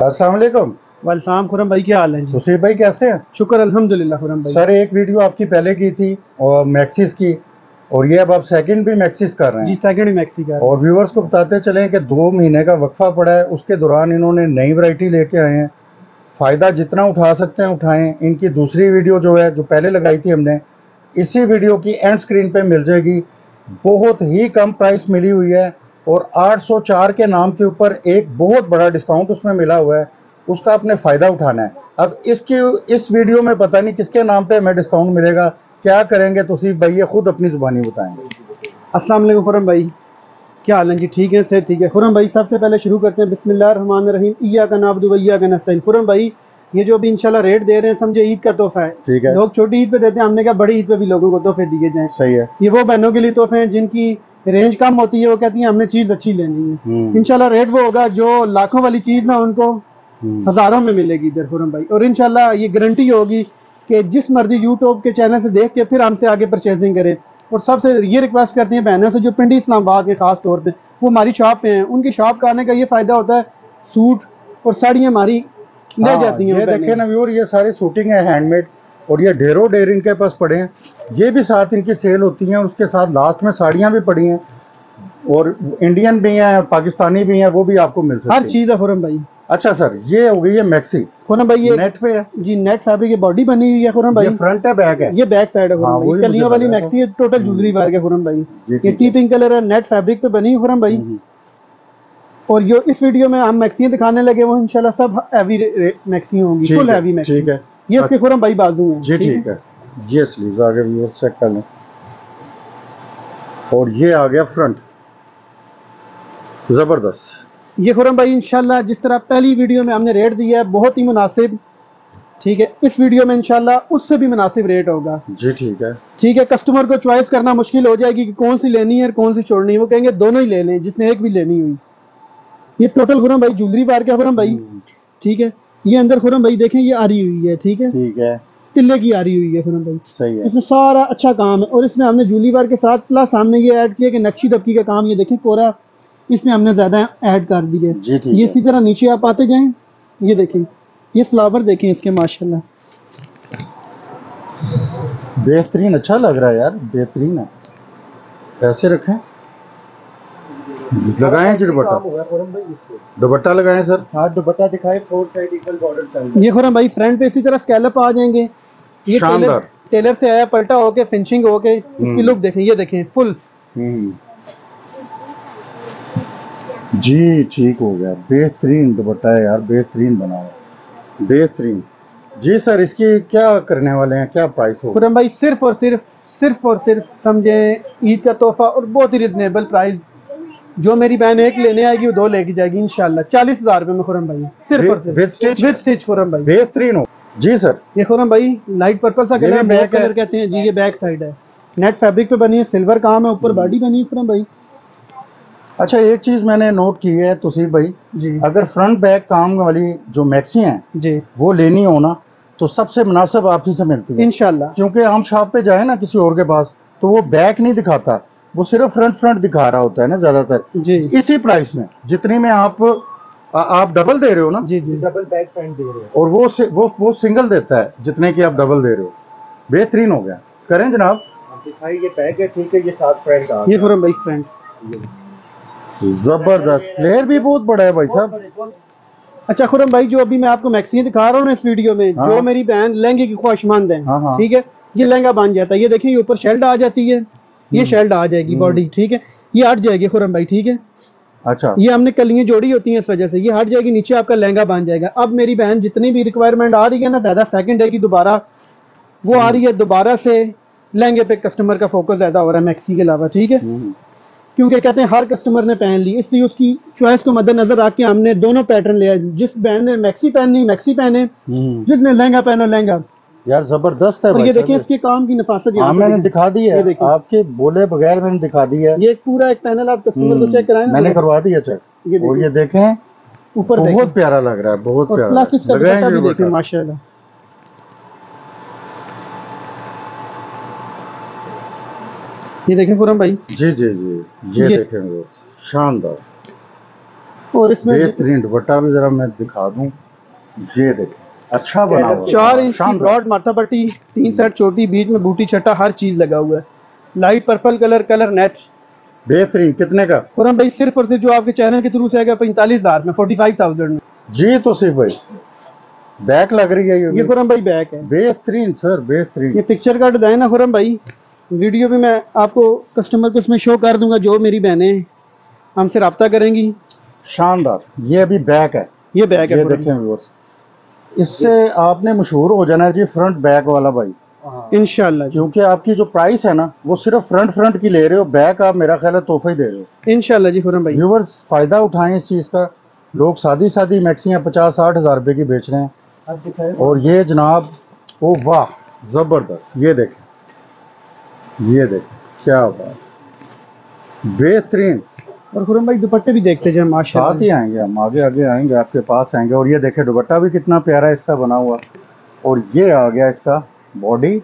السلام علیکم۔ والسلام خرم بھائی کیا حال ہے جی؟ بھائی کیسے ہیں؟ شکر الحمدللہ خرم بھائی۔ سر ایک ویڈیو آپ کی پہلے کی تھی اور میکسس کی اور یہ اب آپ سیکنڈ بھی میکسس کر رہے جی ہیں سیکنڈ میکسی کا اور ویورز کو بتاتے چلیں کہ دو مہینے کا وقفہ پڑا ہے اس کے دوران انہوں نے نئی ورائٹی لے کے آئے ہیں۔ فائدہ جتنا اٹھا سکتے ہیں اٹھائیں۔ ان کی دوسری ویڈیو جو ہے جو پہلے لگائی تھی ہم نے اسی ویڈیو کی اینڈ سکرین پہ مل جائے گی۔ بہت ہی کم پرائس ملی ہوئی ہے۔ اور آٹھ سو چار کے نام کے اوپر ایک بہت بڑا ڈسکاؤنٹ اس میں ملا ہوا ہے۔ اس کا اپنے فائدہ اٹھانا ہے۔ اب اس کی اس ویڈیو میں پتہ نہیں کس کے نام پہ ہمیں ڈسکاؤنٹ ملے گا۔ کیا کریں گے؟ توصیف بھائی یہ خود اپنی زبانی بتائیں۔ السلام علیکم خرم بھائی۔ کیا حال ہے؟ جی ٹھیک ہے سے ٹھیک ہے۔ خرم بھائی سب سے پہلے شروع کرتے ہیں۔ بسم اللہ الرحمن الرحیم۔ ایا کا نابد و ایا کا نستعین۔ خرم بھائی یہ جو ابھی انشاءاللہ ریٹ دے رہے ہیں سمجھے عید کا تحفہ ہے۔ ٹھیک ہے۔ لوگ چھوٹی عید پہ دیتے ہیں ہم نے کہا بڑی عید پہ بھی لوگوں کو تحفے دیے جائیں۔ صحیح ہے۔ یہ وہ بہنوں کے لیے تحفے ہیں جن کی رینج کم ہوتی ہے وہ کہتی ہیں ہم نے چیز اچھی لینی ہے۔ انشاءاللہ ریٹ وہ ہوگا جو لاکھوں والی چیز نا ان کو ہزاروں میں ملے گی ادھر خرم بھائی۔ اور انشاءاللہ یہ گارنٹی ہوگی کہ جس مرضی یوٹیوب کے چینل سے دیکھ کے پھر ہم سے آگے پرچیزنگ کریں اور سب سے یہ ریکویسٹ کرتی ہیں بہنوں سے جو پنڈی اسلام آباد کے خاص طور پہ وہ ہماری شاپ پہ ہیں۔ ان کی شاپ کا آنے کا یہ فائدہ ہوتا ہے سوٹ اور ساڑیاں ہماری لے ہاں، جاتی ہیں یہ دیکھیں۔ نا ویور یہ ساری شوٹنگ ہے ہینڈ میڈ اور یہ ڈھیروں ڈھیر ان کے پاس پڑے ہیں۔ یہ بھی ساتھ ان کی سیل ہوتی ہیں اس کے ساتھ لاسٹ میں ساڑیاں بھی پڑی ہیں۔ اور انڈین بھی ہیں پاکستانی بھی ہیں وہ بھی آپ کو مل سکتی ہر چیز ہے خرم بھائی۔ اچھا سر یہ ہو گئی ہے میکسی خرم بھائی یہ نیٹ پہ ہے۔ جی نیٹ فیبرک کی باڈی بنی ہوئی ہے خرم بھائی۔ یہ فرنٹ ہے بیک ہے۔ یہ بیک سائڈ ہے ہاں، خرم وہی بھائی کلیوں والی۔ میکسی ہے۔ ٹوٹل جولری وائر کے خرم بھائی۔ یہ ٹی ہے۔ پنک کلر ہے نیٹ فیبرک پہ بنی ہوئی خرم بھائی۔ اور جو اس ویڈیو میں ہم میکسیاں دکھانے لگے وہ انشاءاللہ سب ہیوی میکسی ہوں گی فل ہے، ہیوی میکسی ٹھیک ہے۔ یہ اس کے خرم بھائی بازو ہیں جی ٹھیک ہے؟ یہ سلیوز آگے ویور چیک کر لیں اور یہ آ گیا فرنٹ زبردست۔ یہ خرم بھائی انشاءاللہ جس طرح پہلی ویڈیو میں ہم نے ریٹ دیا ہے بہت ہی مناسب ٹھیک ہے؟ اس ویڈیو میں انشاءاللہ اس سے بھی مناسب ریٹ ہوگا۔ جی ٹھیک ہے۔ ٹھیک ہے کسٹمر کو چوائس کرنا مشکل ہو جائے گی کہ کون سی لینی ہے اور کون سی چھوڑنی ہے۔ وہ کہیں گے دونوں ہی لے لیں جس نے ایک بھی لینی ہوئی۔ یہ ٹوٹل خرم بھائی جولری بار کا خرم بھائی۔ ٹھیک ہے؟ یہ اندر خرم بھائی دیکھیں یہ آ رہی ہوئی ہے ٹھیک ہے؟ ٹھیک ہے۔ تلے کی آ رہی ہوئی ہے خرم بھائی۔ صحیح ہے۔ اس میں سارا اچھا کام ہے۔ اور اس میں ہم نے جولی بار کے ساتھ پلس ہم نے یہ ایڈ کیا کہ نقشی دبکی کا کام یہ دیکھیں پورا اس میں ہم نے زیادہ ایڈ کر دی ہے۔ جی یہ اسی طرح نیچے آپ آتے جائیں یہ دیکھیں۔ یہ فلاور دیکھیں اس کے ماشاءاللہ۔ بہترین اچھا لگ رہا ہے یار بہترین ہے۔ ایسے رکھیں۔ لگائیں جی دوپٹہ؟ دوپٹہ لگائیں سر۔ ہاتھ دوپٹہ دکھائے فور سائڈ ایکول بارڈر یہ خورم بھائی فرنٹ پہ اسی طرح اسکیلپ آ جائیں گے۔ یہ شاندار۔ ٹیلر سے آیا پلٹا ہو کے فنشنگ ہو کے اس کی۔ لک دیکھیں یہ دیکھیں فل۔ جی ٹھیک ہو گیا۔ بہترین دوپٹہ ہے یار بہترین بنا ہوا بہترین۔ جی سر اس کی کیا کرنے والے ہیں؟ کیا پرائس ہوگا خورم بھائی صرف اور صرف صرف اور صرف سمجھیں عید کا تحفہ اور بہت ہی ریزنیبل پرائز جو میری بہن ایک لینے آئے گی وہ دو لے کے جائے گی انشاءاللہ۔ چالیس ہزار روپے میں خورم بھائی۔ صرف اور صرف؟ وتھ سٹچ خورم بھائی۔ بہترین ہو۔ جی سر۔ یہ خورم بھائی لائٹ پرپل سا کلر بیک۔ کلر کہتے ہیں۔ جی یہ بیک سائڈ ہے۔ نیٹ فیبرک پہ بنی ہے سلور کام ہے اوپر باڈی بنی ہے خورم بھائی۔ اچھا ایک چیز میں نے نوٹ کی ہے توصیف بھائی۔ جی۔ اگر فرنٹ بیک کام والی جو میکسی ہیں جی۔ وہ لینی ہو نا تو سب سے مناسب آپ ہی سے ملتی ہے۔ انشاءاللہ۔ کیونکہ ہم شاپ پہ جائیں نا کسی اور کے پاس تو وہ بیک نہیں دکھاتا۔ وہ صرف فرنٹ فرنٹ دکھا رہا ہوتا ہے نا زیادہ تر۔ جی۔ اسی پرائس میں جتنی میں آپ آپ ڈبل دے رہے ہو نا؟ جی جی۔ ڈبل بیک پینٹ دے رہے ہیں اور وہ س- وہ وہ سنگل دیتا ہے جتنے کی آپ ڈبل دے رہے ہو۔ بہترین ہو گیا۔ کریں جناب؟ یہ بیک ہے ٹھیک ہے یہ سات فرینٹ آ یہ خورم بھائی فرنٹ۔ زبردست۔ فلیئر بھی بہت بڑا ہے بھائی صاحب۔ اچھا خورم بھائی جو ابھی میں آپ کو میکسیاں دکھا رہا ہوں نا اس ویڈیو میں ہاں۔ جو میری بہن لہنگے کی خواہشمند ہے ہاں، ہاں۔ ٹھیک ہے؟ یہ لہنگا بن جاتا ہے۔ یہ دیکھیں یہ اوپر شیلڈ آ جاتی ہے۔ یہ شیلڈ آ جائے گی۔ باڈی ٹھیک ہے؟ یہ ہٹ جائے گی خورم بھائی ٹھیک ہے؟ اچھا۔ یہ ہم نے کلیاں جوڑی ہوتی ہیں اس وجہ سے۔ یہ ہٹ جائے گی نیچے آپ کا لہنگا بن جائے گا۔ اب میری بہن جتنی بھی ریکوائرمنٹ آ رہی ہے نا زیادہ سیکنڈ ڈے کی دوبارہ۔ وہ آ رہی ہے دوبارہ سے۔ لہنگے پہ کسٹمر کا فوکس زیادہ ہو رہا ہے میکسی کے علاوہ ٹھیک ہے۔ کیونکہ کہتے ہیں ہر کسٹمر نے پہن لی اس لیے اس کی چوائس کو مد نظر رکھ کے ہم نے دونوں پیٹرن لیا جس بہن نے میکسی پہننی میکسی پہنے۔ جس نے لہنگا پہنا لہنگا۔ یار زبردست ہے یہ دیکھیں اس کے کام کی نفاست ہاں میں نے دکھا دی ہے۔ آپ کے بولے بغیر میں نے دکھا دی ہے۔ یہ پورا ایک پینل آپ کسٹمر کو چیک کرائیں۔ میں نے کروا دیا چیک۔ اور یہ دیکھیں اوپر دیکھیں۔ بہت پیارا لگ رہا ہے بہت پیارا۔ پلس اس کا دوپٹہ بھی دیکھیں ماشاءاللہ۔ یہ دیکھیں پورا بھائی۔ جی جی جی۔ یہ دیکھیں شاندار۔ اور اس میں بہترین دوپٹہ بھی ذرا میں دکھا دوں۔ یہ دیکھیں۔ اچھا بنا چار انچ کی براڈ ماتھا پٹی تین سیٹ چوٹی بیچ میں بوٹی چھٹا ہر چیز لگا ہوا ہے۔ Light purple colour colour net بہترین کتنے کا؟ خورم بھائی صرف اور صرف جو آپ کے چینل کے تھرو سے آئے گا پینتالیس ہزار میں فورٹی فائی تھاؤزینڈ میں۔ جی تو صرف بھائی بیک لگ رہی ہے یہ خورم بھائی بیک ہے۔ بہترین سر بہترین۔ یہ پکچر کا ڈیزائن ہے خورم بھائی۔ ویڈیو بھی میں آپ کو کسٹمر کو اس میں شو کر دوں گا جو میری بہنیں ہیں۔ ہم سے رابطہ کریں گی۔ شاندار یہ ابھی بیک ہے۔ یہ بیک ہے دیکھیں اس سے آپ نے مشہور ہو جانا ہے جی فرنٹ بیک والا بھائی۔ ہاں۔ انشاءاللہ جی۔ کیونکہ آپ کی جو پرائس ہے نا وہ صرف فرنٹ فرنٹ کی لے رہے ہو بیک آپ میرا خیال ہے تحفہ ہی دے رہے ہو۔ انشاءاللہ جی خرم بھائی۔ ویورز فائدہ اٹھائیں اس چیز کا۔ لوگ سادی سادی میکسیاں پچاس ساٹھ ہزار روپے کی بیچ رہے ہیں۔ اور یہ جناب او واہ زبردست۔ یہ دیکھیں۔ یہ دیکھیں۔ کیا بات۔ بہترین۔ اور خورم بھائی دوپٹے بھی دیکھتے جائیں ماشاء ساتھ ہی آئیں گے ہم آگے آگے آئیں گے آپ کے پاس آئیں گے۔ اور یہ دیکھیں دوپٹہ بھی کتنا پیارا اس کا بنا ہوا۔ اور یہ آ گیا اس کا باڈی۔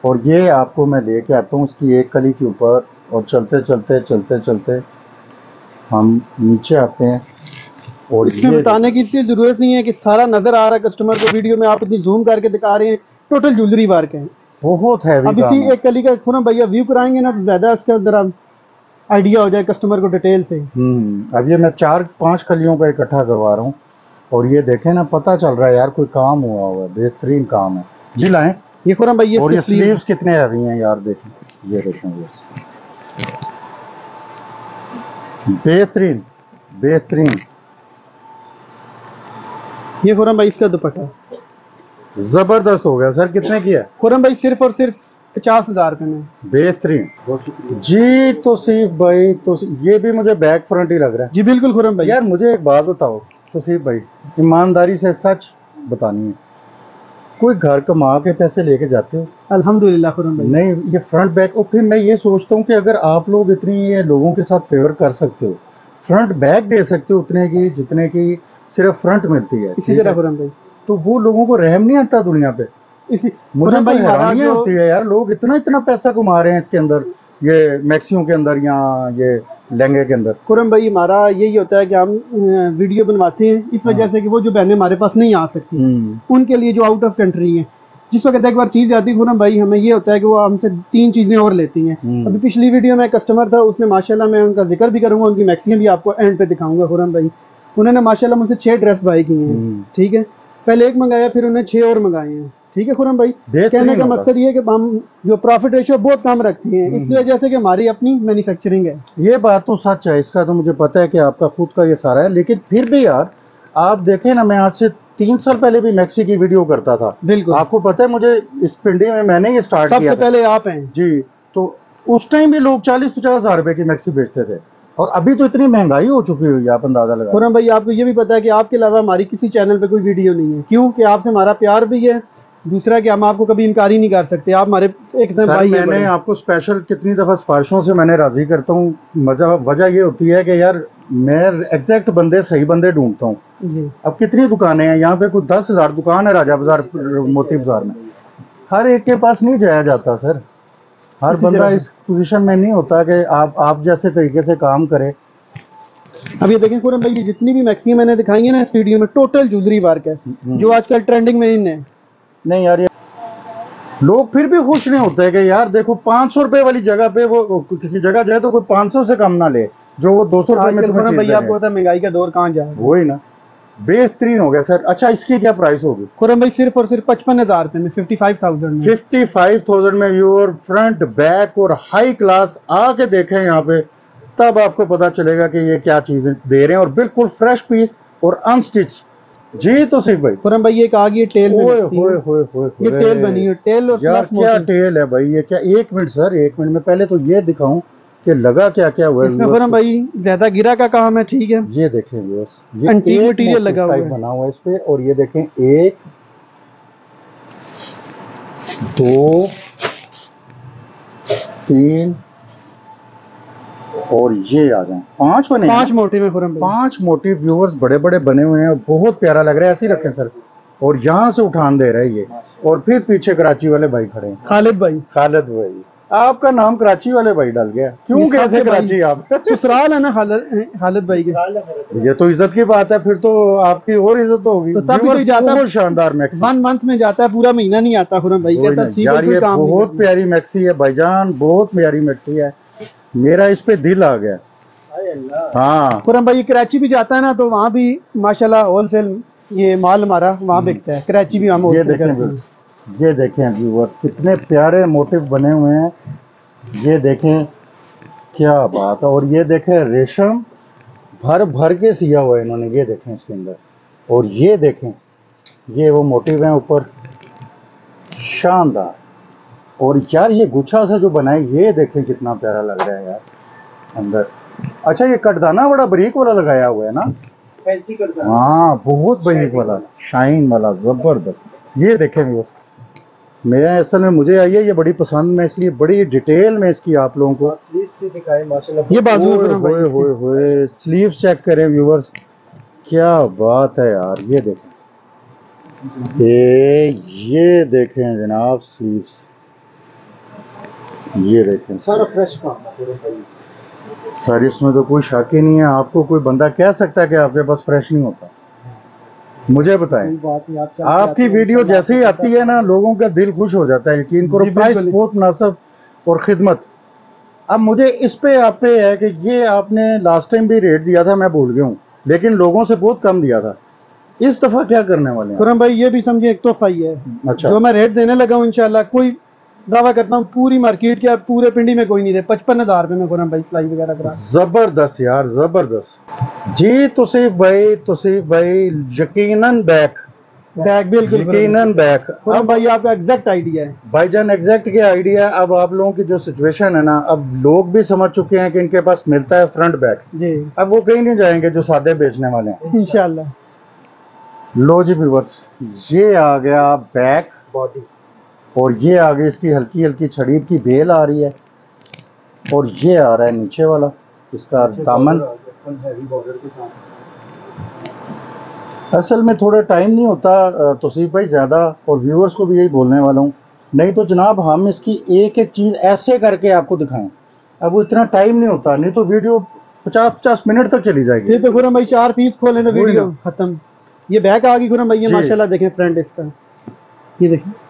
اور یہ آپ کو میں لے کے آتا ہوں اس کی ایک کلی کے اوپر۔ اور چلتے چلتے چلتے چلتے ہم نیچے آتے ہیں۔ اور اس میں بتانے کی اس لیے ضرورت نہیں ہے کہ سارا نظر آ رہا ہے کسٹمر کو۔ ویڈیو میں آپ اتنی زوم کر کے دکھا رہے ہیں ٹوٹل جولری وارک ہے بہت ہے اب اسی ایک کلی کا خورم بھیا ویو کرائیں گے نا تو زیادہ اس کا ذرا آئیڈیا ہو جائے کسٹمر کو ڈیٹیل سے اب یہ میں چار پانچ کلیوں کا اکٹھا کروا رہا ہوں۔ اور یہ دیکھیں نا پتہ چل رہا ہے یار کوئی کام ہوا ہوا ہے بہترین کام ہے۔ جی لائیں۔ یہ خورم بھائی اور یہ سلیوز کتنے ہیوی ہیں یار دیکھیں۔ یہ دیکھیں یہ۔ بہترین بہترین۔ یہ خورم بھائی اس کا دوپٹہ۔ زبردست ہو گیا سر کتنے کی ہے؟ خورم بھائی صرف اور صرف پچاس ہزار روپے میں۔ بہترین۔ جی تو صیف بھائی تو یہ بھی مجھے بیک فرنٹ ہی لگ رہا جی بالکل خورم ہے بھائی۔ یار مجھے ایک بات بتاؤ۔ تصیف بھائی ایمانداری سے سچ بتانی ہے۔ کوئی گھر کما کے پیسے لے کے جاتے ہو؟ الحمدللہ خورم بھائی۔ نہیں یہ فرنٹ بیک اور پھر میں یہ سوچتا ہوں کہ اگر آپ لوگ اتنی یہ لوگوں کے ساتھ فیور کر سکتے ہو فرنٹ بیک دے سکتے ہو اتنے کی جتنے کی صرف فرنٹ ملتی ہے۔ اسی طرح ہے؟ خورم بھائی۔ تو وہ لوگوں کو رحم نہیں آتا دنیا پہ؟ اسی مجھے خورم تو بھائی ہمارا حیرانی جو ہوتی ہے یار لوگ اتنا اتنا پیسہ کما رہے ہیں اس کے اندر یہ میکسیوں کے اندر یا یہ لہنگے کے اندر۔ خورم بھائی ہمارا یہی ہوتا ہے کہ ہم ویڈیو بنواتے ہیں اس وجہ سے کہ وہ جو بہنیں ہمارے پاس نہیں آ سکتی ان کے لیے جو آؤٹ آف کنٹری ہیں۔ جس وقت ایک بار چیز آتی ہے خورم بھائی ہمیں یہ ہوتا ہے کہ وہ ہم سے تین چیزیں اور لیتی ہیں۔ ابھی پچھلی ویڈیو میں کسٹمر تھا اس نے ماشاءاللہ میں ان کا ذکر بھی کروں گا ان کی میکسیاں بھی آپ کو اینڈ پہ دکھاؤں گا خورم بھائی۔ انہوں نے ماشاءاللہ مجھ سے چھ ڈریس بائی کی ہیں۔ ٹھیک ہے؟ پہلے ایک منگایا پھر انہیں چھ اور منگائے ہیں۔ ٹھیک ہے خورم بھائی؟ کہنے کا۔ مقصد یہ کہ ہم جو پروفٹ ریشو بہت کم رکھتی ہیں اس وجہ سے کہ ہماری اپنی مینوفیکچرنگ ہے۔ یہ بات تو سچ ہے اس کا تو مجھے پتا ہے کہ آپ کا خود کا یہ سارا ہے لیکن پھر بھی یار آپ دیکھیں نا میں آج سے تین سال پہلے بھی میکسی کی ویڈیو کرتا تھا۔ بالکل۔ آپ کو پتا ہے مجھے اس پنڈی میں میں نے یہ سٹارٹ سب کیا سے تھا۔ پہلے آپ ہیں۔ جی تو اس ٹائم بھی لوگ چالیس پچاس ہزار روپے کی میکسی بیچتے تھے۔ اور ابھی تو اتنی مہنگائی ہو چکی ہوئی ہے آپ اندازہ لگا خورم بھائی آپ کو یہ بھی پتا ہے کہ آپ کے علاوہ ہماری کسی چینل پہ کوئی ویڈیو نہیں ہے۔ کیوں؟ کہ آپ سے ہمارا پیار بھی ہے۔ دوسرا کہ ہم آپ کو کبھی انکار ہی نہیں کر سکتے آپ ہمارے ایک بھائی میں نے۔ آپ کو اسپیشل کتنی دفعہ سفارشوں سے میں نے راضی کرتا ہوں۔ وجہ یہ ہوتی ہے کہ یار میں ایگزیکٹ بندے صحیح بندے ڈھونڈتا ہوں۔ جی۔ اب کتنی دکانیں ہیں؟ یہاں پہ کوئی دس ہزار دکان ہے راجا بازار موتی بازار میں۔ ہر ایک کے پاس نہیں جایا جاتا سر۔ ہر بندہ۔ اس پوزیشن میں نہیں ہوتا کہ آپ آپ جیسے طریقے سے کام کرے اب یہ دیکھیں خورم بھائی یہ جتنی بھی میکسیم میں نے دکھائی ہیں نا اس ویڈیو میں ٹوٹل جولری ورک ہے۔ جو آج کل ٹرینڈنگ میں ان ہے۔ نہیں یار یہ لوگ پھر بھی خوش نہیں ہوتے کہ یار دیکھو پانچ سو روپے والی جگہ پہ وہ کسی جگہ جائے تو کوئی پانچ سو سے کم نہ لے جو وہ دو سو روپے میں تمہیں بھائی آپ کو پتا مہنگائی کا دور کہاں جائے؟ وہی نا بہترین ہو گیا سر۔ اچھا اس کی کیا پرائس ہوگی؟ خورم بھائی صرف اور صرف پچپن ہزار روپے میں ففٹی فائیو تھاؤزینڈ میں۔ ففٹی فائیو تھاؤزینڈ میں ویور فرنٹ بیک اور ہائی کلاس آ کے دیکھیں یہاں پہ تب آپ کو پتا چلے گا کہ یہ کیا چیزیں دے رہے ہیں۔ اور بالکل فریش پیس اور انسٹچ جی تو صرف بھائی۔ خورم بھائی ایک آگی ہے ٹیل میں ہوئے۔ ہوئے ہوئے یہ۔ ٹیل بنی ہے۔ ٹیل اور پلس کیا ٹیل ہے بھائی؟ یہ کیا؟ ایک منٹ سر ایک منٹ۔ میں پہلے تو یہ دکھاؤں کہ لگا کیا کیا ہوا ہے۔ اس میں خورم۔ بھائی زیادہ گرا کا کام ہے ٹھیک ہے۔ یہ دیکھیں viewers، یہ material motif لگا ہوا ہے۔ بنا ہوا ہے اس پہ۔ اور یہ دیکھیں ایک دو تین اور یہ آ جائیں پانچ بنے پانچ نا؟ موٹے میں خورم پانچ موٹیو ویورز بڑے بڑے بنے ہوئے ہیں بہت پیارا لگ رہا ہے ایسے ہی رکھیں سر۔ اور یہاں سے اٹھان دے رہا ہے یہ۔ اور پھر پیچھے کراچی والے بھائی کھڑے ہیں۔ خالد بھائی۔ خالد بھائی۔ آپ کا نام کراچی والے بھائی ڈال گیا۔ کیوں گئے سب تھے کراچی آپ؟ سسرال ہے نا خالد بھائی کے۔ ہے یہ تو عزت کی بات ہے پھر تو آپ کی اور عزت ہوگی۔ تب Viewers جاتا- بہت شاندار میکسی ون منتھ میں جاتا ہے پورا مہینہ نہیں آتا خورم بھائی کہتا ہے یار کوئی کام نہیں بہت۔ پیاری میکسی ہے بھائی جان بہت پیاری میکسی ہے۔ میرا اس پہ دل آ گیا۔ ہاں۔ خورم بھائی کراچی بھی جاتا ہے نا تو وہاں بھی ماشاءاللہ ہول سیل یہ مال ہمارا وہاں بکتا ہے۔ کراچی بھی ہم یہ دیکھیں یہ دیکھیں ویورز کتنے پیارے موٹو بنے ہوئے ہیں۔ یہ دیکھیں کیا بات ہے۔ اور یہ دیکھیں ریشم بھر بھر کے سیا ہوا ہے انہوں نے۔ یہ دیکھیں اس کے اندر۔ اور یہ دیکھیں۔ یہ وہ موٹیو ہیں اوپر۔ شاندار۔ اور یار یہ گچھا سے جو بنائے یہ دیکھیں کتنا پیارا لگ رہا ہے یار اندر۔ اچھا یہ کٹدانا بڑا بریک والا لگایا ہوا ہے نا؟ ہاں بہت بریک والا۔ شائن والا زبردست۔ یہ دیکھیں وہ میں اصل میں مجھے آئی ہے یہ بڑی پسند میں اس لیے بڑی ڈیٹیل میں اس کی آپ لوگوں کو۔ یہ بازو ہوئے ہوئے۔ ہوئے۔ سلیوز چیک کریں ویورز کیا بات ہے یار یہ دیکھیں۔ اے یہ دیکھیں جناب سلیوز یہ دیکھیں سارا فریش کام سر اس میں تو کوئی شک ہی نہیں ہے۔ آپ کو کوئی بندہ کہہ سکتا ہے کہ آپ کے پاس فریش نہیں ہوتا۔ مجھے بتائیں۔ کوئی بات نہیں آپ آپ کی ویڈیو جیسے ہی آتی ہے نا لوگوں کا دل خوش ہو جاتا ہے یقین کرو پرائس بالکل۔ بہت مناسب اور خدمت۔ اب مجھے اس پہ آپ پہ ہے کہ یہ آپ نے لاسٹ ٹائم بھی ریٹ دیا تھا میں بھول گیا ہوں۔ لیکن لوگوں سے بہت کم دیا تھا۔ اس دفعہ کیا کرنے والے ہیں؟ خورم بھائی یہ بھی سمجھے ایک تحفہ ہی ہے۔ اچھا۔ جو میں ریٹ دینے لگا ہوں انشاءاللہ کوئی دعویٰ کرتا ہوں پوری مارکیٹ کے پورے پنڈی میں کوئی نہیں دے پچپن ہزار روپے میں خورم بھائی سلائی وغیرہ کرا۔ زبردست یار زبردست۔ جی توصیف بھائی توصیف بھائی یقیناً بیک بیگ بالکل یقیناً بیک خورم بھائی آپ کا ایگزیکٹ آئیڈیا ہے۔ بھائی جان ایگزیکٹ کیا آئیڈیا اب آپ لوگوں کی جو سچویشن ہے نا اب لوگ بھی سمجھ چکے ہیں کہ ان کے پاس ملتا ہے فرنٹ بیک جی۔ اب وہ کہیں نہیں جائیں گے جو سادے بیچنے والے ہیں۔ انشاءاللہ۔ لو جی ویورس یہ آ گیا بیک باڈی اور یہ آگے اس کی ہلکی ہلکی چھڑیر کی بیل آ رہی ہے اور یہ آ رہا ہے نیچے والا اس کا دامن۔ کے ساتھ۔ اصل میں تھوڑا ٹائم نہیں ہوتا توصیف بھائی زیادہ اور ویورز کو بھی یہی بولنے والا ہوں۔ نہیں تو جناب ہم اس کی ایک ایک چیز ایسے کر کے آپ کو دکھائیں۔ اب وہ اتنا ٹائم نہیں ہوتا نہیں تو ویڈیو پچاس پچاس منٹ تک چلی جائے گی۔ یہ تو خورم بھائی چار پیس کھولیں تو ویڈیو ختم۔ یہ بیگ آ گئی خورم بھائی یہ جی۔ ماشاءاللہ دیکھیں فرنٹ اس کا۔ یہ دیکھیں۔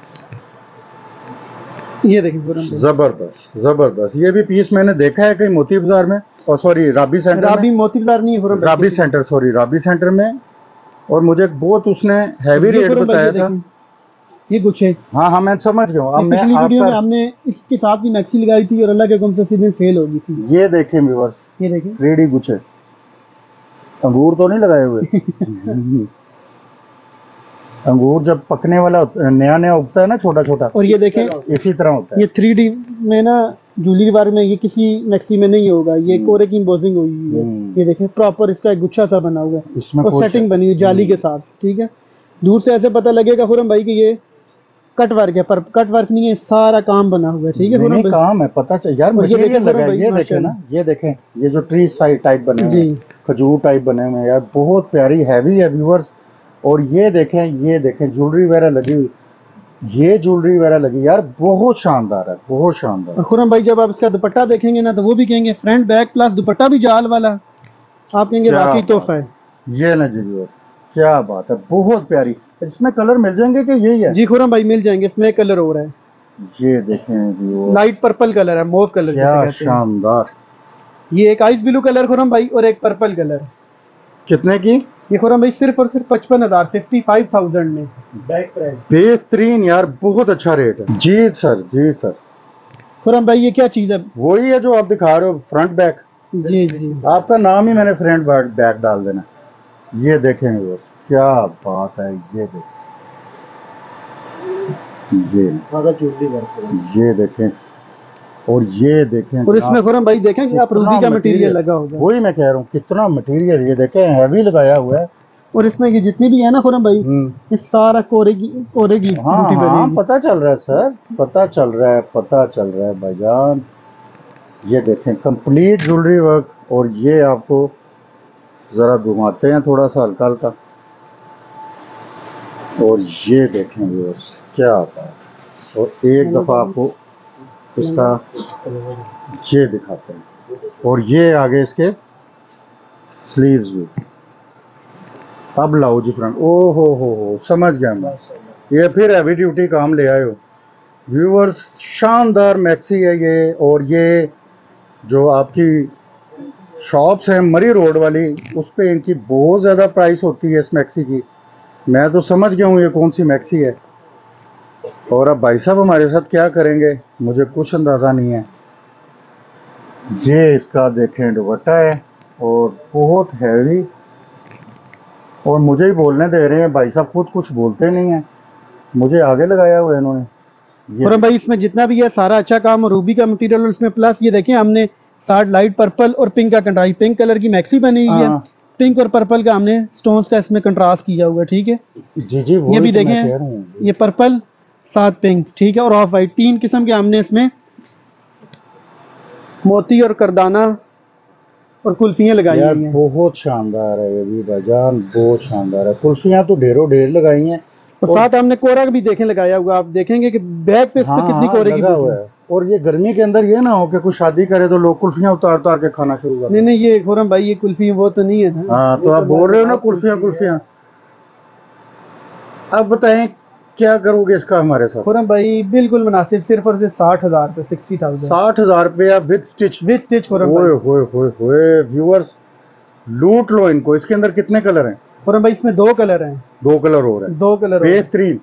یہ دیکھیں زبردست زبردست۔ یہ بھی پیس میں نے دیکھا ہے کہیں موتی بازار میں۔ اور سوری رابی سینٹر رابی موتی بلار نہیں ہے رابی سینٹر سوری رابی سینٹر میں۔ اور مجھے بہت اس نے ہیوی ریٹ بتایا تھا۔ یہ گچھے ہاں ہاں میں سمجھ گیا ہوں۔ پچھلی ویڈیو میں ہم نے اس کے ساتھ بھی میکسی لگائی تھی اور اللہ کے حکم سے اسی دن سیل ہوگی تھی۔ یہ دیکھیں ویورس یہ دیکھیں۔ ریڈی گچھے۔ انگور تو نہیں لگائے ہوئے؟ انگور جب پکنے والا نیا نیا اگتا ہے نا چھوٹا چھوٹا اور یہ دیکھیں اسی طرح ہوتا ہے۔ یہ تھری ڈی میں نا جولی کے بارے میں یہ کسی میکسی میں نہیں ہوگا یہ کورے کی امبوزنگ ہوئی ہے۔ یہ دیکھیں پراپر اس کا ایک گچھا سا بنا ہوا ہے۔ اس میں اور سیٹنگ بنی ہوئی جالی کے ساتھ ٹھیک ہے؟ دور سے ایسے پتہ لگے گا خورم بھائی کہ یہ کٹ ورک ہے پر کٹ ورک نہیں ہے سارا کام بنا ہوا ہے ٹھیک ہے نہیں کام ہے پتہ چل یار اور یہ دیکھیں مٹیریل لگا ہے؟ بھائی، یہ دیکھیں نا یہ دیکھیں یہ جو ٹری سائڈ ٹائپ بنے ہوئے جی۔ ہیں کھجور ٹائپ بنے ہوئے ہیں یار بہت پیاری ہیوی ہے ویورز اور یہ دیکھیں یہ دیکھیں جولری وغیرہ لگی ہوئی یہ جولری وغیرہ لگی یار بہت شاندار ہے بہت شاندار۔ خورم بھائی جب آپ اس کا دوپٹہ دیکھیں گے نا تو وہ بھی کہیں گے فرنٹ بیک پلس دوپٹہ بھی جال والا۔ آپ کہیں گے بات تحفہ ہے۔ یہ نا جی کیا بات ہے بہت پیاری۔ اس میں کلر مل جائیں گے کہ یہی ہے؟ جی خورم بھائی مل جائیں گے اس میں کلر ہو رہا ہے۔ یہ دیکھیں ویور لائٹ پرپل کلر ہے موو کلر کیا شاندار۔ یہ ایک آئس بلو کلر خورم بھائی اور ایک پرپل کلر۔ کتنے کی؟ یہ خورم بھائی صرف اور صرف پچپن ہزار ففٹی فائیو تھاؤزینڈ میں بہترین یار بہت اچھا ریٹ ہے۔ جی سر جی سر۔ خورم بھائی یہ کیا چیز ہے؟ وہی ہے جو آپ دکھا رہے ہو فرنٹ بیک جی جی۔ آپ کا نام ہی میں نے فرنٹ بیک ڈال دینا۔ یہ دیکھیں گے کیا بات ہے یہ دیکھیں۔ یہ دیکھیں۔ اور یہ دیکھیں اور اس میں خورم بھائی دیکھیں کہ آپ روبی کا مٹیریل لگا ہوگا وہی میں کہہ رہا ہوں کتنا مٹیریل یہ دیکھیں ہیوی لگایا ہوا ہے۔ اور اس میں یہ جتنی بھی ہے نا خورم بھائی یہ سارا کورے کی کورے کی ہاں بوٹی ہاں گی۔ پتہ چل رہا ہے سر پتہ چل رہا ہے پتہ چل رہا ہے بھائی جان۔ یہ دیکھیں کمپلیٹ جولری ورک اور یہ آپ کو ذرا گھماتے ہیں تھوڑا سا ہلکا ہلکا۔ اور یہ دیکھیں کیا آتا ہے اور ایک دفعہ آپ کو اس کا یہ دکھاتے ہیں۔ اور یہ آگے اس کے سلیوز بھی۔ اب لاؤ جی فرنٹ۔ او ہو ہو ہو، سمجھ گیا میں۔ یہ پھر ہیوی ڈیوٹی کام لے آئے ہو۔ ویورز شاندار میکسی ہے یہ۔ اور یہ جو آپ کی شاپس ہیں مری روڈ والی، اس پہ ان کی بہت زیادہ پرائس ہوتی ہے اس میکسی کی۔ میں تو سمجھ گیا ہوں یہ کون سی میکسی ہے۔ اور اب بھائی صاحب ہمارے ساتھ کیا کریں گے؟ مجھے کچھ اندازہ نہیں ہے۔ یہ اس کا دیکھیں دوپٹہ ہے اور بہت ہیوی اور مجھے ہی بولنے دے رہے ہیں۔ بھائی صاحب خود کچھ بولتے نہیں ہیں۔ مجھے آگے لگایا ہوا ہے انہوں نے۔ خورم بھائی اس میں جتنا بھی ہے سارا اچھا کام اور روبی کا مٹیریل اور اس میں پلس یہ دیکھیں ہم نے ساٹھ لائٹ پرپل اور پنک کا کنٹرائی پنک کلر کی میکسی بنی ہوئی ہے۔ ہاں۔ پنک اور پرپل کا ہم نے سٹونز کا اس میں کنٹراسٹ کیا ہوا ٹھیک ہے؟ جی جی یہ بھی دیکھیں یہ پرپل ساتھ پنک ٹھیک ہے؟ اور آف وائٹ تین قسم کے ہم نے اس میں موتی اور کردانہ اور کلفیاں لگائی ہیں۔ بہت شاندار ہے یہ بھی بھجان بہت شاندار ہے۔ کلفیاں تو ڈھیروں ڈھیر لگائی ہیں۔ اور ساتھ ہم نے کورا بھی دیکھیں لگایا ہوا آپ دیکھیں گے کہ بیگ پہ اس پہ ہاں کتنی ہاں کورے کی ہے۔ اور یہ گرمی کے اندر یہ نہ ہو کہ کوئی شادی کرے تو لوگ کلفیاں اتار اتار کے کھانا شروع کر نہیں نہیں یہ خورم بھائی یہ کلفی وہ تو نہیں ہے ہاں تو آپ بول رہے ہو نا کلفیاں کلفیاں۔ اب بتائیں کیا کرو گے اس کا ہمارے ساتھ؟ خورم بھائی بالکل مناسب صرف اور صرف ساٹھ ہزار روپے سکسٹی تھاؤزینڈ۔ ساٹھ ہزار روپیہ with stitch with stitch Khurram ہوئے بھائی ہوئے ہوئے ہوئے ویورز لوٹ لو ان کو۔ اس کے اندر کتنے کلر ہیں؟ خورم بھائی اس میں دو کلر ہیں۔ دو کلر ہو رہے ہیں۔ دو کلر بہترین۔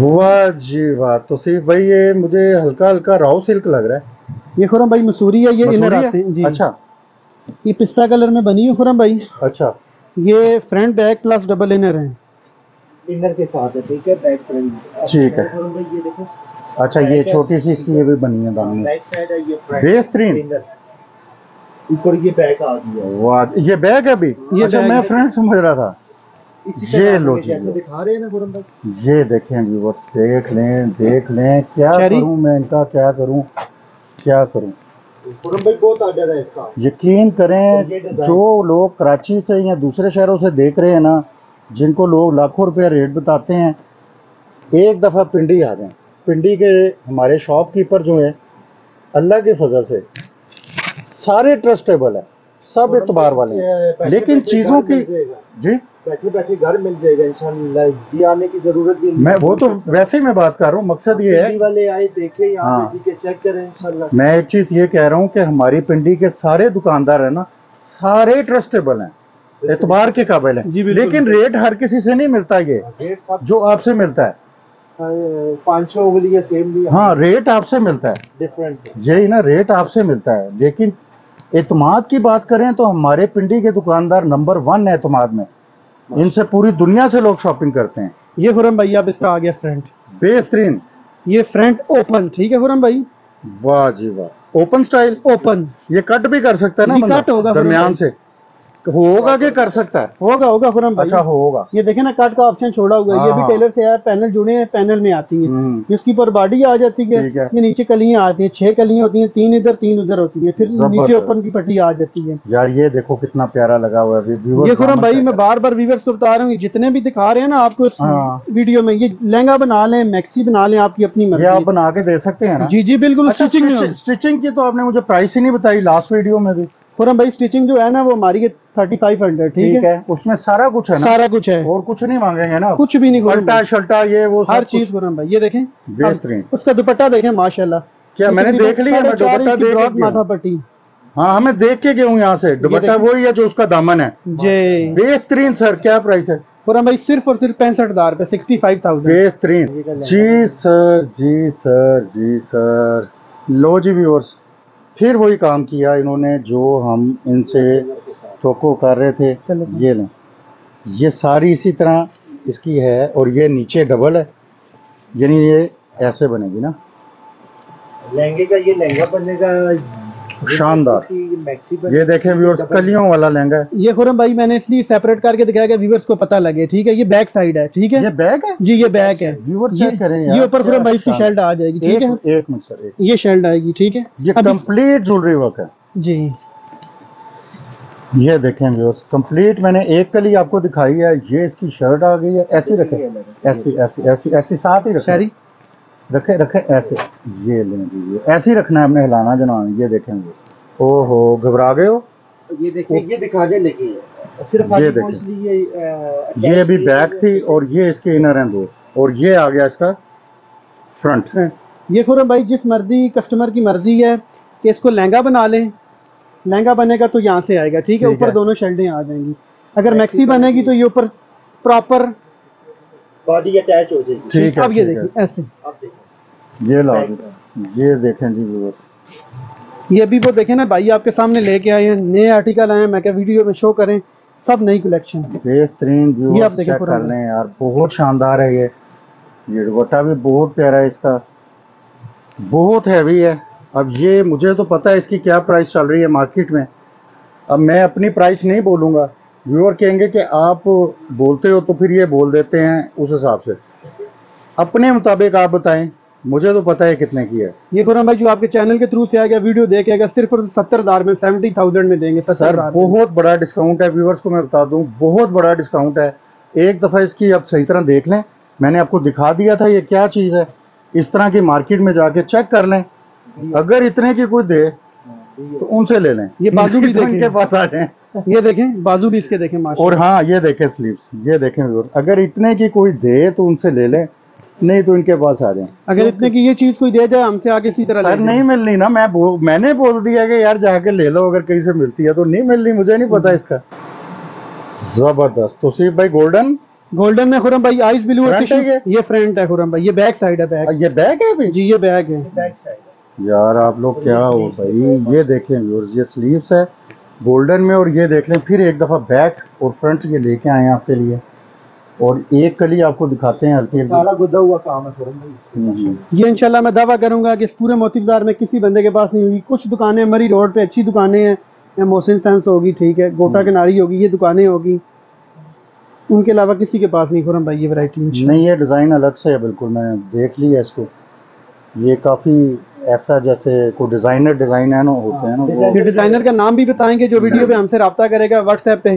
واہ جی واہ۔ تو صرف بھائی یہ مجھے ہلکا ہلکا راؤ سلک لگ رہا ہے۔ یہ خورم بھائی مسوری ہے یہ انر آتے ہیں۔ جی۔ اچھا۔ یہ پستہ کلر میں بنی ہے خورم بھائی۔ اچھا۔ یہ front back plus double inner ہیں۔ انر کے ساتھ ہے ٹھیک ہے؟ بیک فرنٹ ٹھیک ہے. یہ دیکھو اچھا یہ چھوٹی سی اس کی یہ بھی بنی ہے دامن بیک سائڈ ہے یہ فرنٹ بہترین اوپر یہ بیک آ گیا. ہے واہ یہ بیگ ہے ابھی؟ یہ bag میں۔ فرنٹ سمجھ رہا تھا. یہ لو جی،۔ دکھا رہے ہیں نا گورم بھائی یہ دیکھیں ویورس دیکھ لیں دیکھ لیں. کیا؟ کروں میں ان کا؟ کیا کروں؟ کیا کروں؟ گورم بھائی بہت آرڈر ہے اس کا. یقین کریں جو لوگ کراچی سے یا دوسرے شہروں سے دیکھ رہے ہیں نا جن کو لوگ لاکھوں روپے ریٹ بتاتے ہیں ایک دفعہ پنڈی آ جائیں۔ پنڈی کے ہمارے شاپ کیپر جو ہیں اللہ کے فضل سے سارے ٹرسٹیبل ہیں سب اعتبار والے ہیں۔ لیکن چیزوں کی۔ جی؟ بیٹھے بیٹھے گھر مل جائے گا انشاءاللہ۔ جی آنے کی ضرورت بھی نہیں۔ میں وہ تو ویسے ہی میں بات کر رہا ہوں مقصد یہ ہے پنڈی والے آئے دیکھے یہاں ہاں۔ پہ ٹھیک ہے چیک کریں انشاءاللہ۔ میں ایک چیز یہ کہہ رہا ہوں کہ ہماری پنڈی کے سارے دکاندار ہیں نا سارے ٹرسٹیبل ہیں۔ اعتبار کے قابل ہیں۔ جی،۔ لیکن ریٹ ہر کسی سے نہیں ملتا یہ جو آپ سے ملتا ہے۔ پانچ سو سیم ہاں ریٹ آپ سے ملتا ہے۔ ڈفرینس ہے۔ یہی نا ریٹ آپ سے ملتا ہے۔ لیکن اعتماد کی بات کریں تو ہمارے پنڈی کے دکاندار نمبر ون ہے اعتماد میں۔ ان سے پوری دنیا سے لوگ شاپنگ کرتے ہیں۔ یہ خورم بھائی اب اس کا آ گیا فرنٹ بہترین۔ یہ فرنٹ اوپن ٹھیک ہے خورم بھائی؟ واہ جی واہ۔ اوپن سٹائل اوپن یہ کٹ بھی کر سکتا ہے نا جی، بندہ۔ کٹ ہوگا درمیان سے۔ ہوگا کہ کر سکتا ہے؟ ہوگا ہوگا خورم بھائی۔ اچھا ہوگا۔ یہ دیکھیں نا کٹ کا آپشن چھوڑا ہوا ہے۔ یہ بھی ہاں۔ ٹیلر سے ہے پینل جڑے ہیں پینل میں آتی ہیں۔ اس کی پر باڈی آ جاتی ہے۔ یہ نیچے کلیاں آتی ہیں چھ کلیاں ہوتی ہیں تین ادھر تین ادھر ہوتی ہیں۔ پھر۔ نیچے اوپن کی پٹی آ جاتی ہے۔ یار یہ دیکھو کتنا پیارا لگا ہوا ہے۔ یہ خورم دامن بھائی میں۔ بار بار ویورز کو بتا رہا ہوں جتنے بھی دکھا رہے ہیں نا آپ کو اس ہاں۔ ویڈیو میں یہ لہنگا بنا لیں میکسی بنا لیں آپ کی اپنی یہ آپ مرضی بنا کے دے سکتے ہیں نا؟ جی جی بالکل اچھا میں سٹیچنگ کی تو آپ نے مجھے پرائس ہی نہیں بتائی لاسٹ ویڈیو میں بھی۔ خورم بھائی اسٹیچنگ جو ہے نا وہ ہماری تھرٹی فائیو ہنڈریڈ ٹھیک ہے؟ اس میں سارا کچھ ہے نا؟ سارا کچھ ہے۔ اور کچھ نہیں مانگیں گے نا؟ کچھ بھی نہیں بھائی شلٹا یہ وہ ہر چیز خورم بھائی یہ دیکھیں۔ بہترین۔ اس کا دوپٹہ دیکھیں ماشاءاللہ۔ کیا میں نے دیکھ لیا میں دوپٹہ دیکھ گیا ماتھا۔ پٹی۔ ہاں ہمیں دیکھ کے گیا ہوں یہاں سے؟ دوپٹہ۔ وہی ہے جو اس کا دامن ہے۔ جی۔ بہترین سر کیا پرائس ہے؟ خورم بھائی صرف اور صرف پینسٹھ ہزار روپے سکسٹی فائیو تھاؤزینڈ بہترین جی سر جی سر جی سر۔ لو جی ویورس پھر وہی کام کیا انہوں نے جو ہم ان سے توقع کر رہے تھے۔ چلو۔ یہ لیں۔ یہ ساری اسی طرح اس کی ہے اور یہ نیچے ڈبل ہے۔ یعنی یہ ایسے بنے گی نا۔ لہنگے کا یہ لہنگا بننے کا شاندار۔ یہ دیکھیں ویورس کلیوں والا لہنگا ہے۔ یہ خورم بھائی میں نے اس لیے سیپریٹ کر کے دکھایا کہ ویورز کو پتہ لگے ٹھیک ہے؟ یہ بیک سائڈ ہے ٹھیک ہے؟ یہ بیگ ہے؟ جی یہ بیک ہے۔ ویور یہ چیک کریں یہ اوپر خورم بھائی اس کی شیلڈ آ جائے گی ٹھیک ہے؟ ایک منٹ سر یہ شیلڈ آئے گی ٹھیک ہے؟ یہ کمپلیٹ جولری ورک ہے۔ جی۔ یہ دیکھیں ویورس کمپلیٹ میں نے ایک کلی آپ کو دکھائی ہے یہ اس کی شرٹ آ گئی ہے ایسی رکھیں۔ ایسی ایسی ایسی ایسی ساتھ ہی رکھیں۔ رکھے رکھے ایسے یہ لیں جی ایسے ہی رکھنا ہے ہم نے ہلانا جناب یہ دیکھیں گے او ہو گھبرا گئے ہو؟ یہ دیکھیں یہ لیکن۔ صرف یہ دیکھیں۔ یہ بھی بیک تھی اور یہ اس کے انر ہیں دو۔ اور یہ آ گیا اس کا فرنٹ۔ ہاں۔ یہ خورم بھائی جس مرضی کسٹمر کی مرضی ہے کہ اس کو لہنگا بنا لیں۔ لہنگا بنے گا تو یہاں سے آئے گا ٹھیک ہے؟ اوپر دونوں شیلڈیں آ جائیں گی۔ اگر میکسی بنے گی تو یہ اوپر پراپر باڈی اٹیچ ہو جائے گی اب یہ دیکھیں ایسے یہ لاؤ یہ دیکھیں جی ویورز یہ بھی وہ دیکھیں نا بھائی آپ کے سامنے لے کے آئے ہیں نئے آرٹیکل آئے ہیں میں کہ ویڈیو میں شو کریں سب نئی کلیکشن بہترین یہ آپ دیکھیں کر لیں یار بہت شاندار ہے یہ یہ دوپٹہ بھی بہت پیارا ہے اس کا بہت ہیوی ہے اب یہ مجھے تو پتہ ہے اس کی کیا پرائس چل رہی ہے مارکیٹ میں اب میں اپنی پرائس نہیں بولوں گا ویور کہیں گے کہ آپ بولتے ہو تو پھر یہ بول دیتے ہیں اس حساب سے۔ اپنے مطابق آپ بتائیں مجھے تو پتہ ہے کتنے کی ہے۔ یہ قرآن بھائی جو آپ کے چینل کے تھرو سے آئے گا ویڈیو دیکھے گا صرف اور ستر ہزار میں سیونٹی تھاؤزینڈ میں دیں گے سر بہت بڑا ڈسکاؤنٹ ہے ویورس کو میں بتا دوں بہت بڑا ڈسکاؤنٹ ہے۔ ایک دفعہ اس کی آپ صحیح طرح دیکھ لیں۔ میں نے آپ کو دکھا دیا تھا یہ کیا چیز ہے۔ اس طرح کی مارکیٹ میں جا کے چیک کر لیں۔ ہاں، اگر اتنے کی کوئی دے تو ان سے لے لیں۔ یہ بازو بھی دیکھیں پاس آ جائیں۔ یہ دیکھیں بازو بھی اس کے دیکھیں ماشاءاللہ۔ اور ہاں یہ دیکھیں سلیپس یہ دیکھیں حضور اگر اتنے کی کوئی دے تو ان سے لے لیں نہیں تو ان کے پاس آ جائیں۔ اگر اتنے کی یہ چیز کوئی دے جائے ہم سے آگے اسی طرح لے سر نہیں ملنی نا میں نے بول دیا کہ یار جا کے لے لو اگر کہیں سے ملتی ہے تو نہیں ملنی مجھے نہیں پتا اس کا۔ زبردست۔ تو صرف بھائی گولڈن گولڈن میں خورم بھائی آئیس بلو یہ؟ فرنٹ ہے خورم بھائی یہ بیک سائیڈ ہے بیک یہ بیک ہے بھائی جی یہ بیک ہے۔ یار آپ لوگ کیا ہو بھائی؟ یہ دیکھیں یہ سلیوز ہے۔ گولڈن میں اور یہ دیکھ لیں پھر ایک دفعہ بیک اور فرنٹ یہ لے کے آئے ہیں آپ کے لیے۔ اور ایک کلی آپ کو دکھاتے ہیں ہلکی سارا گدا ہوا کام ہے تھوڑا یہ انشاءاللہ میں دعویٰ کروں گا کہ اس پورے موتی بازار میں کسی بندے کے پاس نہیں ہوگی۔ کچھ دکانیں مری روڈ پہ اچھی دکانیں ہیں۔ محسن سینس ہوگی ٹھیک ہے۔ گوٹا کناری ہوگی یہ دکانیں ہوگی۔ ان کے علاوہ کسی کے پاس نہیں خورم بھائی یہ ورائٹی نہیں یہ ڈیزائن الگ سے ہے بالکل میں دیکھ لی ہے اس کو۔ یہ کافی ایسا جیسے کوئی ڈیزائنر ڈیزائن ہے نا ہوتے ہیں پھر ڈیزائنر کا نام بھی بتائیں گے جو ویڈیو پہ ہم سے رابطہ کرے گا واٹس ایپ پہ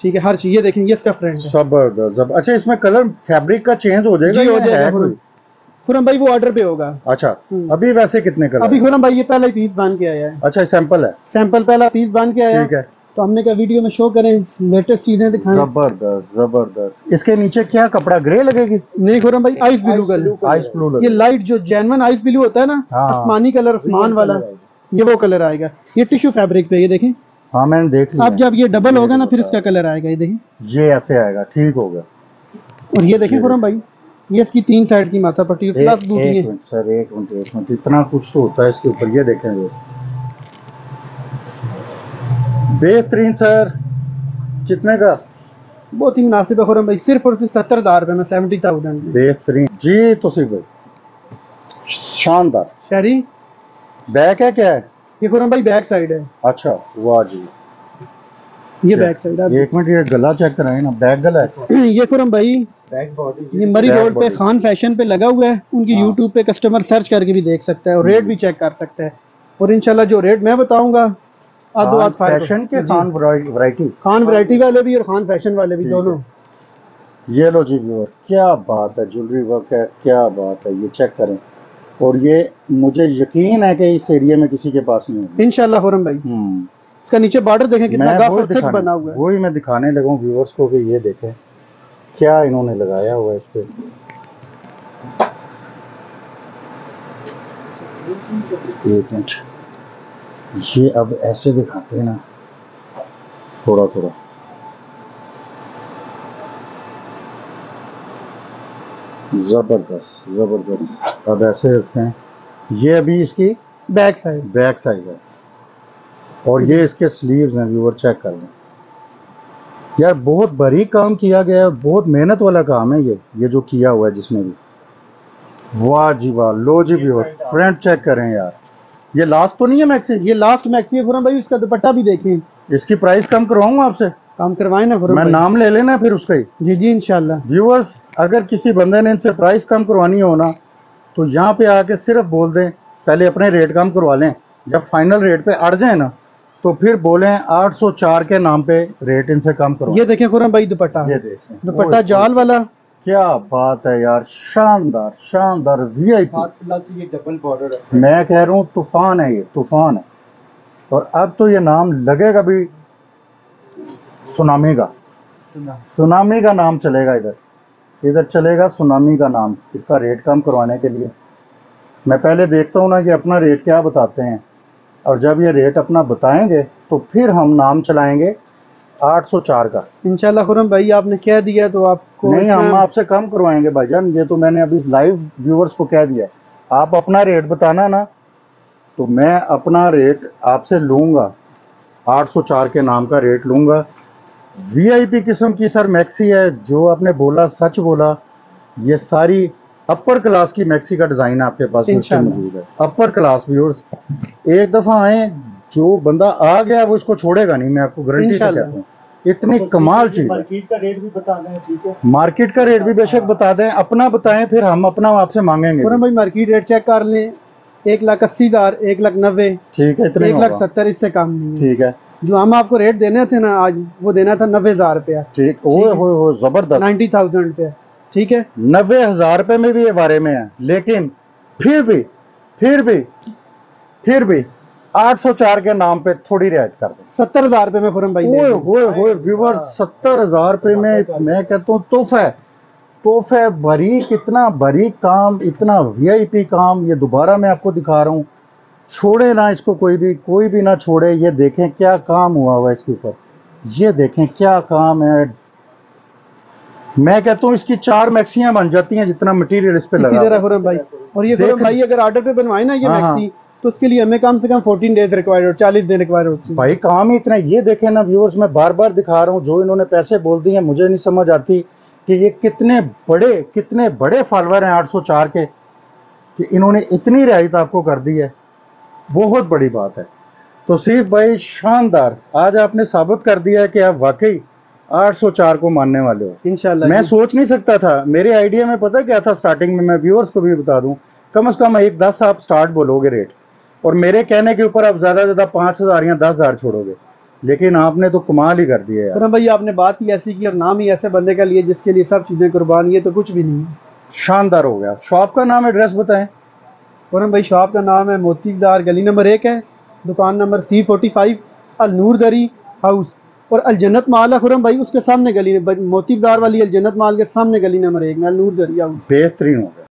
ٹھیک ہے ہر چیز یہ دیکھیں یہ اس کا فرینڈ زبردست اچھا اس میں کلر فیبرک کا چینج ہو جائے گا جی، ہو جائے گا بھائی وہ آرڈر پہ ہوگا۔ اچھا ابھی ویسے کتنے کلر ابھی خورم بھائی یہ پہلا پیس باندھ کے آیا ہے۔ اچھا سیمپل ہے۔ سیمپل پہلا پیس باندھ کے آیا۔ ہے۔ تو ہم نے کہا ویڈیو میں شو کریں لیٹسٹ چیزیں دکھائیں۔ زبردست زبردست۔ اس کے نیچے کیا کپڑا؟ گرے لگے گی؟ نہیں خورم بھائی ice blue colour ice blue یہ لائٹ جو جینون آئس بلو ہوتا ہے نا ہاں۔ آسمانی کلر آسمان والا یہ وہ کلر آئے گا۔ یہ ٹیشو فیبرک پہ یہ دیکھیں۔ ہاں میں نے دیکھ لیا۔ اب جب یہ ڈبل ہوگا نا پھر اس کا کلر آئے گا۔ یہ دیکھیں۔ یہ ایسے آئے گا ٹھیک ہوگا اور یہ دیکھیں خورم بھائی یہ اس کی تین سائیڈ کی ماتھا پٹی پلس بوٹی ہے سر ایک منٹ ایک منٹ۔ اتنا کچھ تو ہوتا ہے اس کے اوپر یہ دیکھیں۔ دوست بہترین سر کتنے کا؟ بہت ہی مناسب ہے خورم بھائی صرف اور صرف ستر ہزار روپے میں سیونٹی تھاؤزینڈ بہترین۔ جی توصیف بھائی۔ شاندار۔ شہری؟ بیک ہے کیا ہے؟ یہ خورم بھائی بیک سائیڈ ہے۔ اچھا واہ جی۔ یہ بیک سائیڈ ہے۔ ایک منٹ یہ گلہ چیک کرائیں نا بیک گلہ ہے۔ یہ خورم بھائی یہ مری روڈ پہ خان فیشن پہ لگا ہوا ہے۔ ان کی ہاں۔ یوٹیوب پہ کسٹمر سرچ کر کے بھی دیکھ سکتا ہے اور ریٹ ہاں۔ بھی چیک کر سکتا ہے۔ اور انشاءاللہ جو ریٹ میں بتاؤں گا آدھ فیشن کے جی۔ خان ورائٹی خان ورائٹی والے بھی اور خان فیشن والے بھی دونوں۔ یہ لو جی ویور کیا بات ہے؟ جولری ورک ہے کیا بات ہے؟ یہ چیک کریں۔ اور یہ مجھے یقین ہے کہ اس ایریے میں کسی کے پاس نہیں ہوگی۔ انشاءاللہ حرم بھائی۔ اس کا نیچے بارڈر دیکھیں کتنا گاف اور تھک بنا ہوا ہے۔ وہی میں دکھانے لگوں ہوں ویورز کو کہ یہ دیکھیں۔ کیا انہوں نے لگایا ہوا ہے اس پہ؟ ایک منٹ یہ اب ایسے دکھاتے ہیں نا۔ تھوڑا تھوڑا۔ زبردست زبردست۔ اب ایسے رکھتے ہیں۔ یہ ابھی اس کی بیک سائڈ۔ بیک سائڈ ہے۔ اور یہ اس کے سلیوز ہیں ویور چیک کر لیں۔ یار بہت بری کام کیا گیا ہے بہت محنت والا کام ہے یہ یہ جو کیا ہوا ہے جس نے بھی۔ واہ جی واہ لو جی بھی فرنٹ چیک کریں یار۔ یہ لاسٹ تو نہیں ہے میکسی یہ لاسٹ میکسی ہے خورم بھائی اس کا دپٹہ بھی دیکھیں۔ اس کی پرائز کم کرواؤں آپ سے؟ کم کروائیں نا خورم میں نام لے لینا پھر اس کا ہی۔ جی جی انشاءاللہ۔ ویورز اگر کسی بندے نے ان سے پرائز کم کروانی ہونا تو یہاں پہ آ کے صرف بول دیں پہلے اپنے ریٹ کم کروا لیں۔ جب فائنل ریٹ پہ اڑ جائیں نا تو پھر بولیں آٹھ سو چار کے نام پہ ریٹ ان سے کم کرو یہ دیکھیں خورم بھائی دوپٹہ۔ دوپٹہ جال والا۔ کیا بات ہے یار شاندار شاندار وی آئی پی یہ ڈبل بارڈر ہے۔ میں کہہ رہا ہوں طوفان ہے یہ طوفان ہے۔ اور اب تو یہ نام لگے گا بھی سونامی کا۔ سونامی کا نام چلے گا ادھر۔ ادھر چلے گا سونامی کا نام اس کا ریٹ کم کروانے کے لیے۔ میں پہلے دیکھتا ہوں نا کہ اپنا ریٹ کیا بتاتے ہیں۔ اور جب یہ ریٹ اپنا بتائیں گے تو پھر ہم نام چلائیں گے۔ آٹھ سو چار کا۔ انشاءاللہ خرم بھائی آپ نے کہہ دیا تو آپ کو نہیں ہم آپ سے کم کروائیں گے بھائی جان یہ تو میں نے ابھی لائیو ویورز کو کہہ دیا۔ آپ اپنا ریٹ بتانا نا تو میں اپنا ریٹ آپ سے لوں گا۔ آٹھ سو چار کے نام کا ریٹ لوں گا۔ وی آئی پی قسم کی سر میکسی ہے جو آپ نے بولا سچ بولا یہ ساری اپر کلاس کی میکسی کا ڈیزائن آپ کے پاس۔ موجود ہے۔ اپر کلاس ویورز ایک دفعہ آئیں جو بندہ آ گیا وہ اس کو چھوڑے گا نہیں میں آپ کو گارنٹی سے۔ کہتا ہوں۔ اتنی کمال چیز ہے۔ مارکیٹ کا ریٹ بھی بتانا ہے ٹھیک ہے مارکیٹ کا ریٹ بھی بے شک بتا دیں۔ اپنا بتائیں پھر ہم اپنا آپ سے مانگیں گے۔ خرم بھائی مارکیٹ ریٹ چیک کر لیں۔ ایک لاکھ اسی ہزار ایک لاکھ نوے۔ ٹھیک ہے ایک لاکھ۔ ستر اس سے کم نہیں ہے۔ ٹھیک ہے۔ جو ہم آپ کو ریٹ دینے تھے نا آج وہ دینا تھا نوے ہزار روپیہ۔ ٹھیک ہوئے زبردست۔ نائنٹی تھاؤزینڈ روپیہ۔ ٹھیک ہے۔ نبے ہزار روپے میں بھی یہ بارے میں ہے۔ لیکن پھر بھی پھر بھی پھر بھی آٹھ سو چار کے نام پہ تھوڑی رعایت کر دیں۔ ستر ہزار روپے میں خرم بھائی ہوئے۔ ہوئے ہوئے ویور ستر ہزار روپے میں میں کہتا ہوں تحفہ ہے۔ تحفہ ہے باریک اتنا باریک کام اتنا وی آئی پی کام یہ دوبارہ میں آپ کو دکھا رہا ہوں۔ چھوڑے نہ اس کو کوئی بھی کوئی بھی نہ چھوڑے یہ دیکھیں کیا کام ہوا ہوا اس کے اوپر۔ یہ دیکھیں کیا کام ہے۔ میں کہتا ہوں اس کی چار میکسیاں بن جاتی ہیں جتنا مٹیریل اس پہ اسی لگا طرح ہے۔ خرم بھائی۔ اور یہ بھائی اگر آرڈر پہ بنوائے نا یہ ہاں، ہاں۔ میکسی تو اس کے لیے ہمیں کم سے کم فورٹین ڈیز ریکوائر چالیس دن ریکوائر ہوتی ہے بھائی کام ہی اتنا۔ یہ دیکھیں نا ویورز میں بار بار دکھا رہا ہوں۔ جو انہوں نے پیسے بول دیے ہیں مجھے نہیں سمجھ آتی کہ یہ کتنے بڑے کتنے بڑے فالوور ہیں آٹھ سو چار کے کہ انہوں نے اتنی رعایت آپ کو کر دی ہے۔ بہت بڑی بات ہے۔ تو صرف بھائی شاندار۔ آج آپ نے ثابت کر دیا ہے کہ آپ واقعی آٹھ سو چار کو ماننے والے ہو۔ انشاءاللہ۔ میں۔ سوچ نہیں سکتا تھا۔ میرے آئیڈیا میں پتہ کیا تھا؟ سٹارٹنگ میں میں ویورز کو بھی بتا دوں۔ کم از کم ایک دس آپ سٹارٹ بولو گے ریٹ اور میرے کہنے کے اوپر آپ زیادہ سے زیادہ پانچ ہزار یا دس ہزار چھوڑو گے۔ لیکن آپ نے تو کمال ہی کر دیا خرم بھائی آپ نے بات ہی ایسی کی اور نام ہی ایسے بندے کا لیے جس کے لیے سب چیزیں قربان یہ تو کچھ بھی نہیں۔ ہے شاندار ہو گیا۔ شاپ کا نام ایڈریس بتائیں۔ خرم بھائی شاپ کا نام ہے موتی دار گلی نمبر ایک ہے۔ دکان نمبر سی فورٹی فائیو النور دری ہاؤس۔ اور الجنت مال ہے خرم بھائی اس کے سامنے گلی موتی دار والی الجنت مال کے سامنے گلی نمبر ایک میں النور دری ہاؤس۔ بہترین ہو گیا۔